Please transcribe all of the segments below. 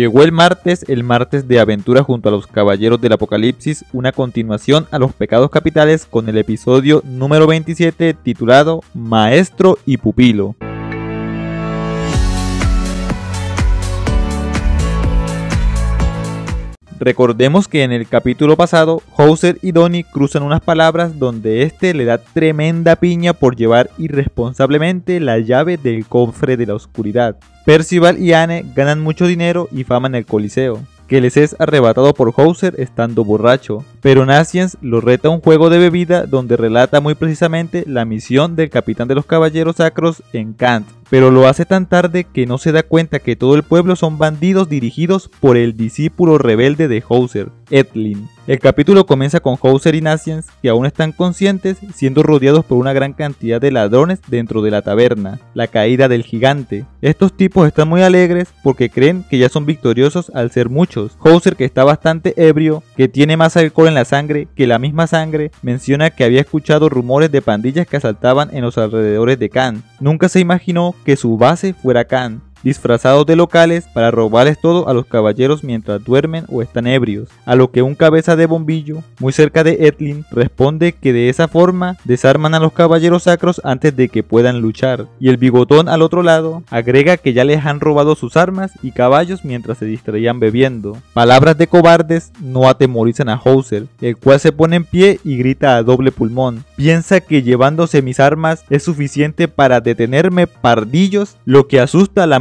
Llegó el martes, el martes de aventura junto a los Caballeros del Apocalipsis, una continuación a los pecados capitales con el episodio número 27 titulado Maestro y Pupilo. Recordemos que en el capítulo pasado, Hauser y Donnie cruzan unas palabras donde este le da tremenda piña por llevar irresponsablemente la llave del cofre de la oscuridad. Percival y Anne ganan mucho dinero y fama en el Coliseo, que les es arrebatado por Hauser estando borracho, pero Naciens lo reta a un juego de bebida donde relata muy precisamente la misión del capitán de los caballeros sacros en Kant, pero lo hace tan tarde que no se da cuenta que todo el pueblo son bandidos dirigidos por el discípulo rebelde de Hauser, Edlin. El capítulo comienza con Hauser y Naciens que aún están conscientes siendo rodeados por una gran cantidad de ladrones dentro de la taberna, la caída del gigante. Estos tipos están muy alegres porque creen que ya son victoriosos al ser muchos. Hauser que está bastante ebrio, que tiene más alcohol en la sangre que la misma sangre, menciona que había escuchado rumores de pandillas que asaltaban en los alrededores de Cannes. Nunca se imaginó que su base fuera Cannes disfrazados de locales para robarles todo a los caballeros mientras duermen o están ebrios, a lo que un cabeza de bombillo, muy cerca de Etlin, responde que de esa forma desarman a los caballeros sacros antes de que puedan luchar, y el bigotón al otro lado agrega que ya les han robado sus armas y caballos mientras se distraían bebiendo. Palabras de cobardes no atemorizan a Hauser, el cual se pone en pie y grita a doble pulmón. Piensa que llevándose mis armas es suficiente para detenerme pardillos, lo que asusta a la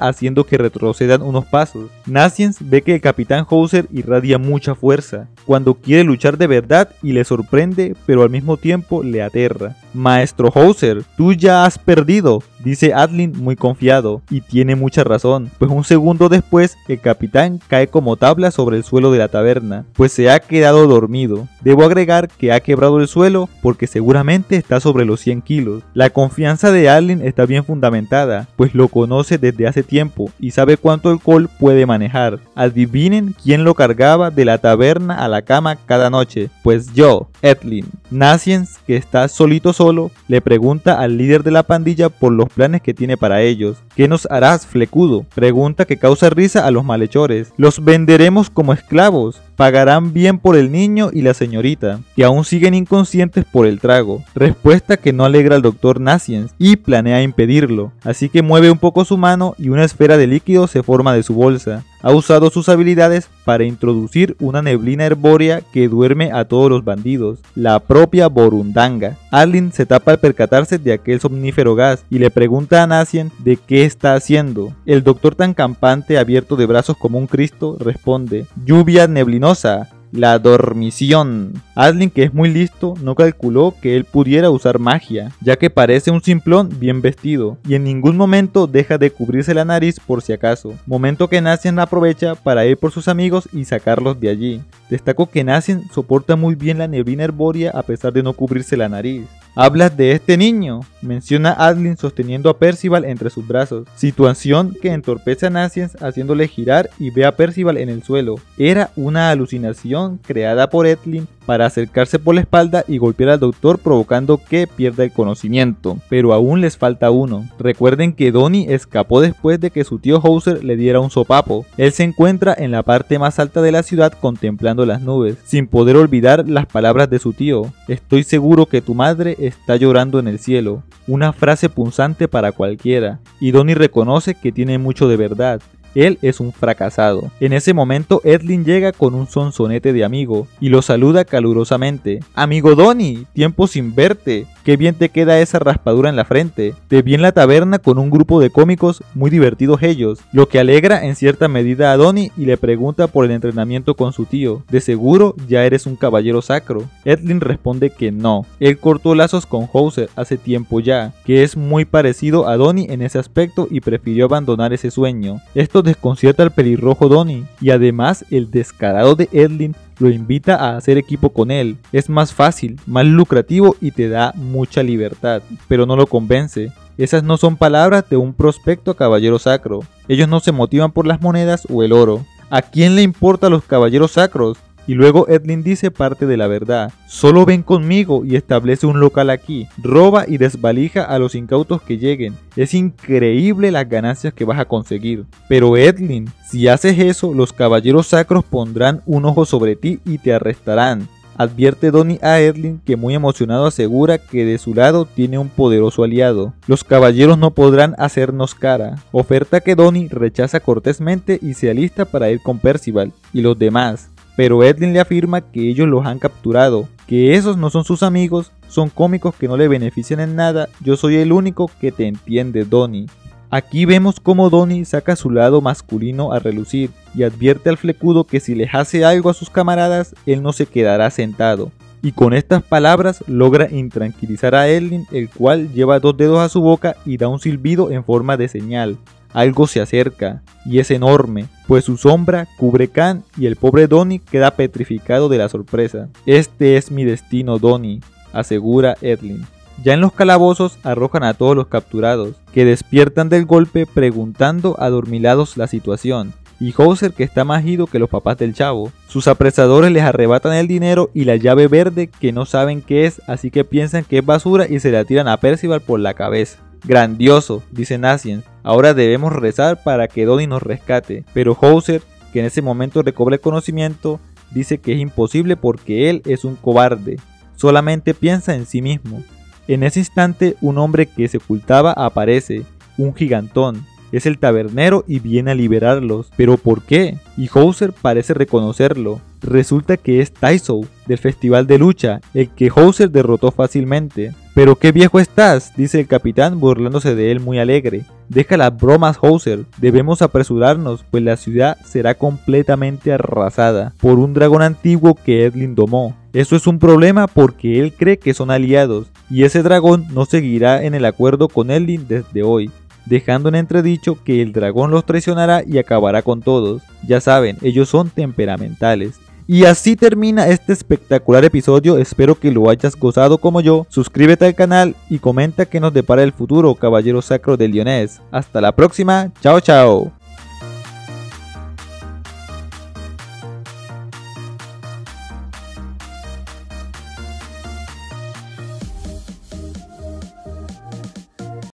haciendo que retrocedan unos pasos. Naciens ve que el capitán Hauser irradia mucha fuerza cuando quiere luchar de verdad y le sorprende pero al mismo tiempo le aterra. Maestro Hauser, tú ya has perdido, dice Adlin muy confiado, y tiene mucha razón, pues un segundo después el capitán cae como tabla sobre el suelo de la taberna, pues se ha quedado dormido. Debo agregar que ha quebrado el suelo porque seguramente está sobre los 100 kilos. La confianza de Adlin está bien fundamentada, pues lo conoce desde hace tiempo y sabe cuánto alcohol puede manejar. Adivinen quién lo cargaba de la taberna a la cama cada noche, pues yo, Edlin. Naciens, que está solito solo, le pregunta al líder de la pandilla por los planes que tiene para ellos. ¿Qué nos harás, flecudo? Pregunta que causa risa a los malhechores. Los venderemos como esclavos. Pagarán bien por el niño y la señorita, que aún siguen inconscientes por el trago. Respuesta que no alegra al doctor Naciens y planea impedirlo, así que mueve un poco su mano y una esfera de líquido se forma de su bolsa. Ha usado sus habilidades para introducir una neblina herbórea que duerme a todos los bandidos, la propia Borundanga. Arlin se tapa al percatarse de aquel somnífero gas y le pregunta a Nacien de qué está haciendo. El doctor tan campante, abierto de brazos como un Cristo, responde, lluvia neblinosa, la dormición. Adlin, que es muy listo, no calculó que él pudiera usar magia, ya que parece un simplón bien vestido, y en ningún momento deja de cubrirse la nariz por si acaso, momento que Nacian aprovecha para ir por sus amigos y sacarlos de allí. Destaco que Nacian soporta muy bien la neblina herbórea a pesar de no cubrirse la nariz. Hablas de este niño, menciona Adlin sosteniendo a Percival entre sus brazos, situación que entorpece a Nacians haciéndole girar y ve a Percival en el suelo. Era una alucinación creada por Edlin para acercarse por la espalda y golpear al doctor provocando que pierda el conocimiento. Pero aún les falta uno. Recuerden que Donnie escapó después de que su tío Hauser le diera un sopapo. Él se encuentra en la parte más alta de la ciudad contemplando las nubes, sin poder olvidar las palabras de su tío. Estoy seguro que tu madre está llorando en el cielo. Una frase punzante para cualquiera. Y Donnie reconoce que tiene mucho de verdad. Él es un fracasado. En ese momento, Edlin llega con un sonsonete de amigo y lo saluda calurosamente. Amigo Donny, tiempo sin verte. Qué bien te queda esa raspadura en la frente. Te vi en la taberna con un grupo de cómicos muy divertidos ellos, lo que alegra en cierta medida a Donny y le pregunta por el entrenamiento con su tío. De seguro ya eres un caballero sacro. Edlin responde que no. Él cortó lazos con Hauser hace tiempo ya, que es muy parecido a Donny en ese aspecto y prefirió abandonar ese sueño. Esto desconcierta al pelirrojo Donny y además el descarado de Edlin lo invita a hacer equipo con él. Es más fácil, más lucrativo y te da mucha libertad, pero no lo convence. Esas no son palabras de un prospecto caballero sacro. Ellos no se motivan por las monedas o el oro. ¿A quién le importa los caballeros sacros? Y luego Edlin dice parte de la verdad. Solo ven conmigo y establece un local aquí. Roba y desvalija a los incautos que lleguen. Es increíble las ganancias que vas a conseguir. Pero Edlin, si haces eso, los caballeros sacros pondrán un ojo sobre ti y te arrestarán. Advierte Donnie a Edlin que muy emocionado asegura que de su lado tiene un poderoso aliado. Los caballeros no podrán hacernos cara. Oferta que Donnie rechaza cortésmente y se alista para ir con Percival y los demás. Pero Edlin le afirma que ellos los han capturado, que esos no son sus amigos, son cómicos que no le benefician en nada, yo soy el único que te entiende Donnie. Aquí vemos cómo Donnie saca su lado masculino a relucir y advierte al flecudo que si les hace algo a sus camaradas, él no se quedará sentado. Y con estas palabras logra intranquilizar a Edlin, el cual lleva dos dedos a su boca y da un silbido en forma de señal. Algo se acerca, y es enorme, pues su sombra cubre Khan y el pobre Donnie queda petrificado de la sorpresa. Este es mi destino, Donnie, asegura Edlin. Ya en los calabozos arrojan a todos los capturados, que despiertan del golpe preguntando adormilados la situación. Y Hauser que está más ido que los papás del chavo. Sus apresadores les arrebatan el dinero y la llave verde que no saben qué es, así que piensan que es basura y se la tiran a Percival por la cabeza. Grandioso, dice Naciens. Ahora debemos rezar para que Donnie nos rescate. Pero Hauser, que en ese momento recobra el conocimiento, dice que es imposible porque él es un cobarde. Solamente piensa en sí mismo. En ese instante un hombre que se ocultaba aparece, un gigantón. Es el tabernero y viene a liberarlos. ¿Pero por qué? Y Hauser parece reconocerlo. Resulta que es Taisou, del festival de lucha, el que Hauser derrotó fácilmente. Pero qué viejo estás, dice el capitán burlándose de él muy alegre. Deja las bromas, Hauser. Debemos apresurarnos, pues la ciudad será completamente arrasada por un dragón antiguo que Edlin domó. Eso es un problema porque él cree que son aliados, y ese dragón no seguirá en el acuerdo con Edlin desde hoy dejando en entredicho que el dragón los traicionará y acabará con todos. Ya saben, ellos son temperamentales. Y así termina este espectacular episodio, espero que lo hayas gozado como yo, suscríbete al canal y comenta que nos depara el futuro, caballero sacro de Lionés. Hasta la próxima, chao chao.